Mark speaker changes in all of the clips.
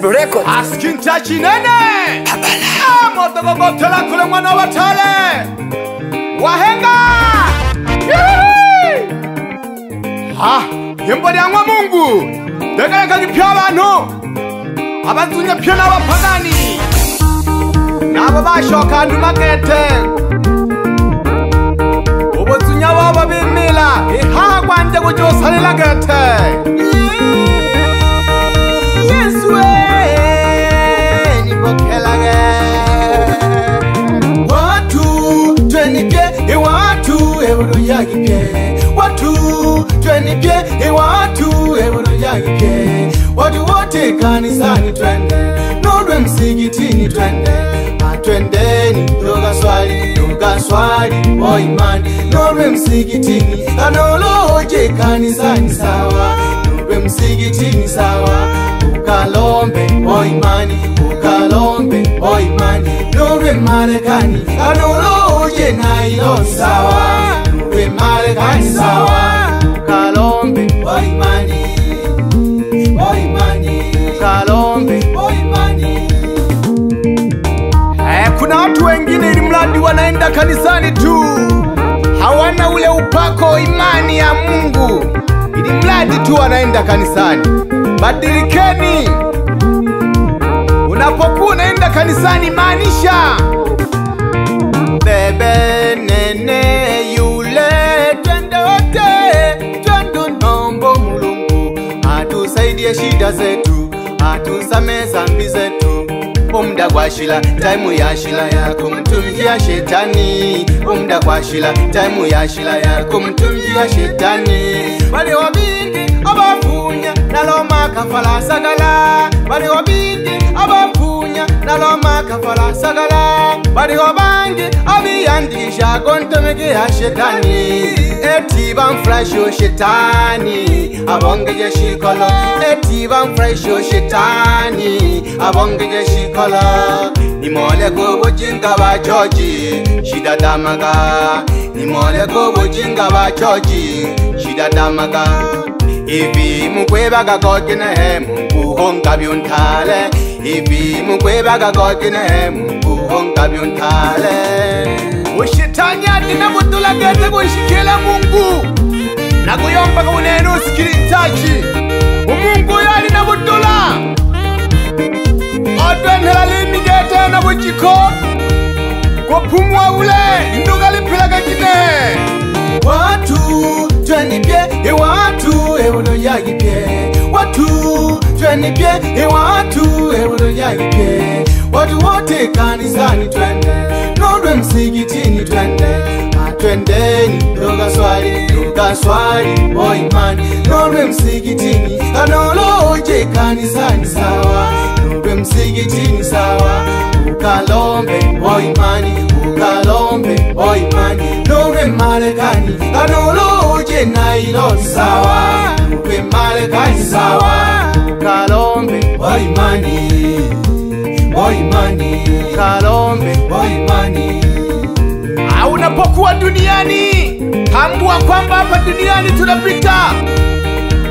Speaker 1: Sub Records. Askin Tachinene. Amo ah, tolo botela kule mwana watale. Wahenga. Ha, yembo ya ngwa Mungu. Ndeka yanga kipya abantu. Abantu nya pya na bapanani. Na baba shoka ndu makete. Ubotsunya baba bimila. Ihagwa nje kujosalela gethe. Mm -hmm. eburo yagipye watu twenipye ni eh, watu eburo watu wote kanisani twende nudwe msikitini twende atwendeni tugaswali tugaswali oimani nudwe msikitini anoloje kanisani sawa nudwe msikitini sawa ukalombe oimani ukalombe oimani nudwe marekani anoloje nailosawa Mare kanisa Kalombe Oimani Oimani Kalombe Oimani eh, kuna watu wengine ili mradi wanaenda kanisani tu hawana ule upako imani ya Mungu ili mradi tu wanaenda kanisani badilikeni unapokuwa unaenda kanisani maanisha bebe nene yu tiziye shida zetu hatusamezambi zetu umda kwashila taimu yashila yako mtumjia shetani umda kwashila taimu yashila yako mtumjia shetani baliwabindi abafunya nalomakafalasagala baliwabindi abafu nalomakafala sagala baliho bangi abiyandisha kontomeke ya shetani eti banfurasho shetani abongeje shikolo eti banfurasho shetani abongeje shikolo nimoleko bujinga ba coji shidadamaga nimoleko bujinga ba coji shidadamaga ivi mukwebaga kokenehe mukuhonga byontale ipi mukweba kakotine mungu ongabi unthale ushithanya dina mutulakete kushikhela mungu nakuyombaka unene usikhilintachi umungu yali nakutula otwenhela limikete na kuchikho kophumwa ule nduka liphilaka cine watu twenipye ewatu ewulo yakipye watu e twenipye ewatu ulonyayike oti wote kanisani twende nodwe msigitini twende atwendeni lokaswali lokaswali moimani nodwe msigitini anoloje kanisani sawa nodwe msigitini sawa ukalombe moimani ukalombe moimani nodwe malekani anolo muje nailoni sawa mupe marekani sawa kalombe boimani boimani kalombe boimani ah, unapokuwa duniani tambua kwamba hapa duniani tunapita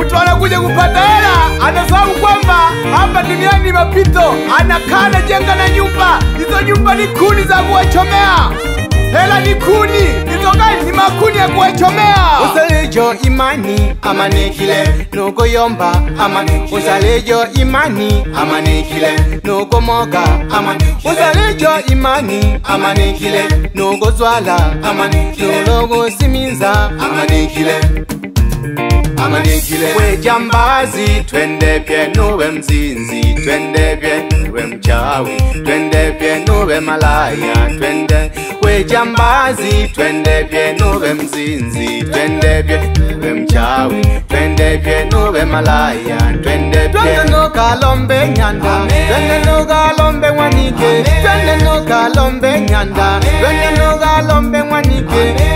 Speaker 1: mtu anakuja kupata hela anasahau kwamba hapa duniani mapito anakaa jenga na nyumba hizo nyumba ni kuni za kuwachomea hela ni kuni inzoga ni makuni yakuwechomea usalejo imani amanikile nukuyomba amanikile usalejo imani amanikile nukumoga amanikile usalejo imani amanikile nukuzwala amanikile nulokusimiza amanikile amanikile wejambazi twendepye nuwemzinzi twendepye nuwemchawi twendepye nuwemalaya twende wejambazi twendepye nuwemzinzi twendepye nuwemchawi twendepye nuwemalaya twendepyenukalombe nyanda twende nukalombe mwanike twende nukalombe nyanda twende nukalombe mwanike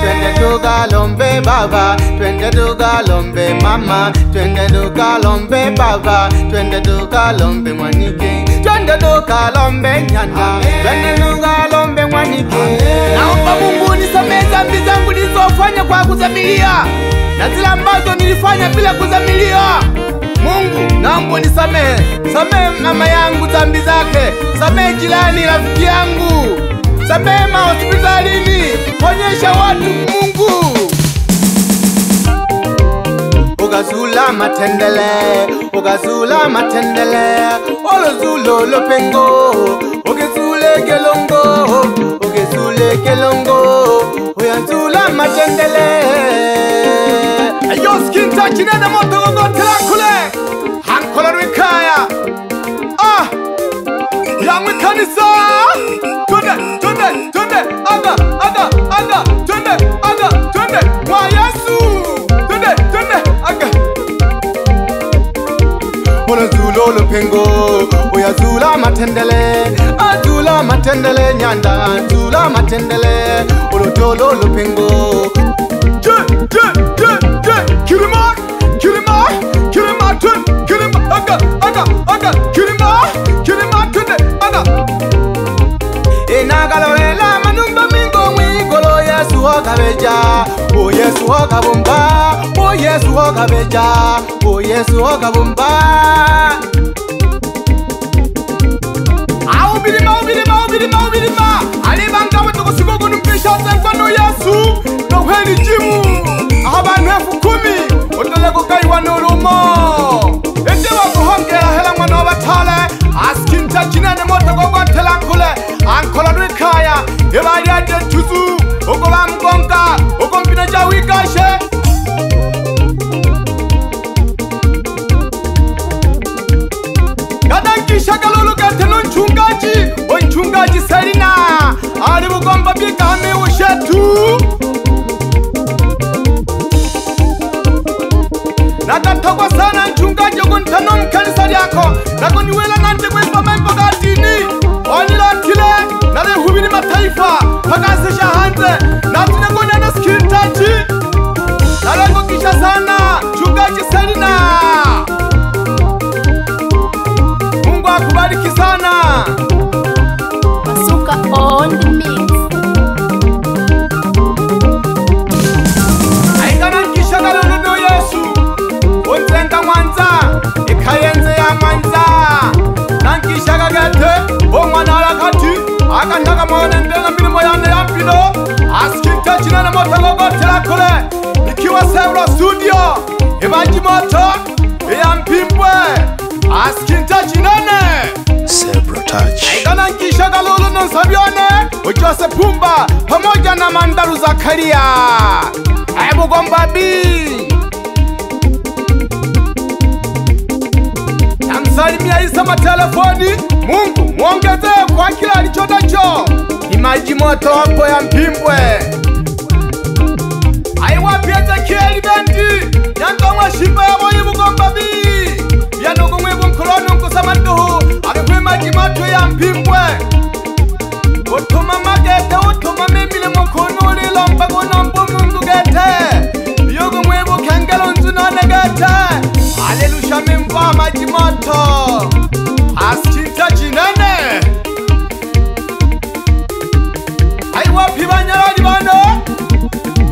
Speaker 1: baba, twende tukalombe mama, twende tukalombe baba, twende tukalombe mwanike, twende tukalombe nyanda, twende tukalombe mwanike. Naomba Mungu nisamehe dhambi zangu nilizofanya kwa kuzamilia na zile ambazo nilifanya bila kuzamilia. Mungu naomba nisamehe, samehe mama yangu dhambi zake, samehe jirani, rafiki yangu, samehe mahospitalini, ponyesha watu Mungu ukazula mathendele ukazula mathendele olozulo lophengo ukezuleke longo ukezuleke longo uyazula mathendele ayoskinta chinene moto longo tela khule hankhola rwikhaya ah yamwikhanisa tunde tunde tunde aga aga aga tunde aga. mapengo uyazula matendele azula matendele nyanda azula matendele ulotolo lupengo enagalolela manumba mingo mwigolo yesu okabeja o yesu okabumba o yesu okabeja o yesu okabumba umirima umirima umirima umirima ari ibanga bo tugusiga ngo numvishe hanze ngo ni uyesu shakalolukete nonchungaji onchungaji selina ali bugomba byekame wushetu natatogwa sana nchungaji okuntano mkanisa lyako nago niwela ng'anje kwefa maimbogadini onilatile nalehubili mataifa pakasisha hanze natinengonyanasikintaji ishakakete bomwana alakati akandaka mwana ndenga milimo yane ya mbino asikite chinene moto kogotela kole ikiwa sevro studio ibanji moto iya mpimbwe asikite chinene aikana nkisha kalulu nonsabyone ujose pumba pamoja na mandalu zakariya ebugomba bii Zalimia isa matelefoni Mungu mwongeze kwa kila alichonacho ni maji moto hapo ya Mpimbwe. Aiwapi Ezekieli bendi yanto mwashimba yabo yibugomba bii yanugumwibu mkulonu nkusama nduhu akikwi maji moto ya Mpimbwe. kwasha nenkwama chimoto asichita chinene aiwa phivanyalali bano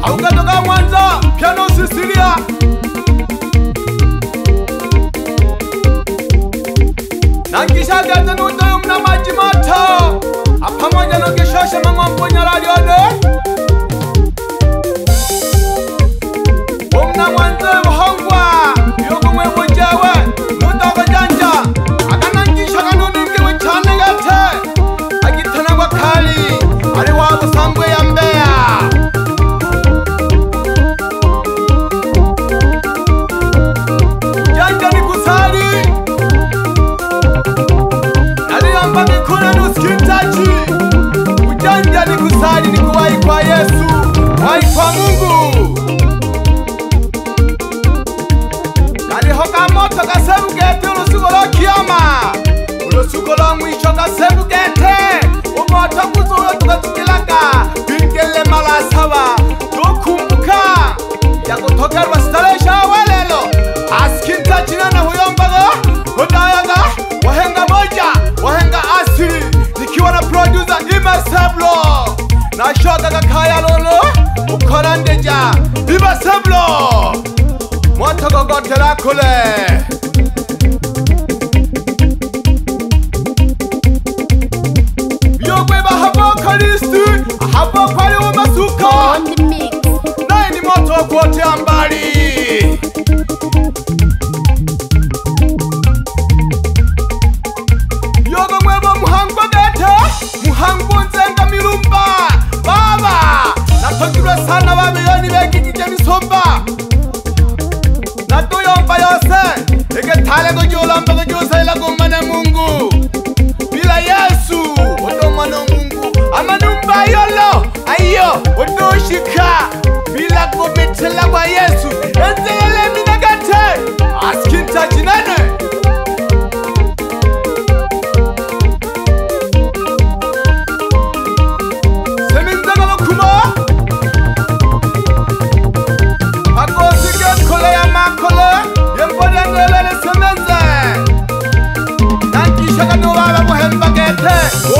Speaker 1: aukatoka mwanza piano sisilia nankisha vyatenutoyo mna machimoto aphamwanjanokishoshe mamwambunyalali one kokerwa sitare shawe lelo askin kacinana huyombaga hudayaga wahenga moja wahenga asi nikiwa na producer ima semlo nashokaga kaya lolo ukorandeja ima semlo motogogotela kule Quote, I'm ngatsela kwayesu enzeyele mina kathe askintajinane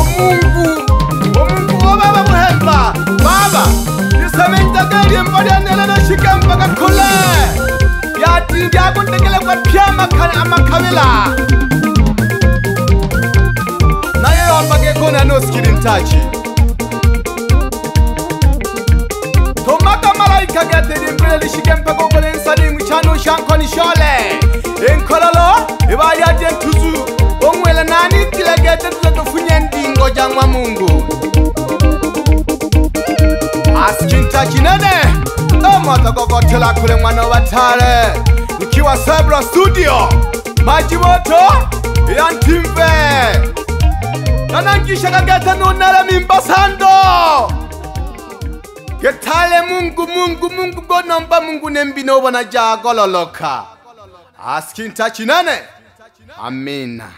Speaker 1: Omungu, omungu, oh baba, oh baba, baba, you're so many things, you're sephiya amakhali amakhabela naye yohamba kekhonanosikilintachi tomakamalayika ketelimpilelishikempe kokolensalingwi chano shankoni shole enkhololo ebayati enthuzu omwele nanitile ketetuze tofunye ndingo jangwa mungu asikintachi nene omotokokotela kule mwana wa thale nikiwas studio machimoto yantimfe kanankisha kaketa nunala mimbasando ngithale mungu mungu mungu konomba mungu nembino obona jakololoka asikintachinane amina